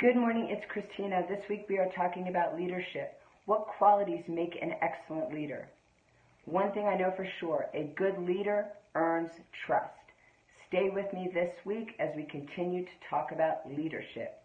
Good morning, it's Christina. This week we are talking about leadership. What qualities make an excellent leader? One thing I know for sure, a good leader earns trust. Stay with me this week as we continue to talk about leadership.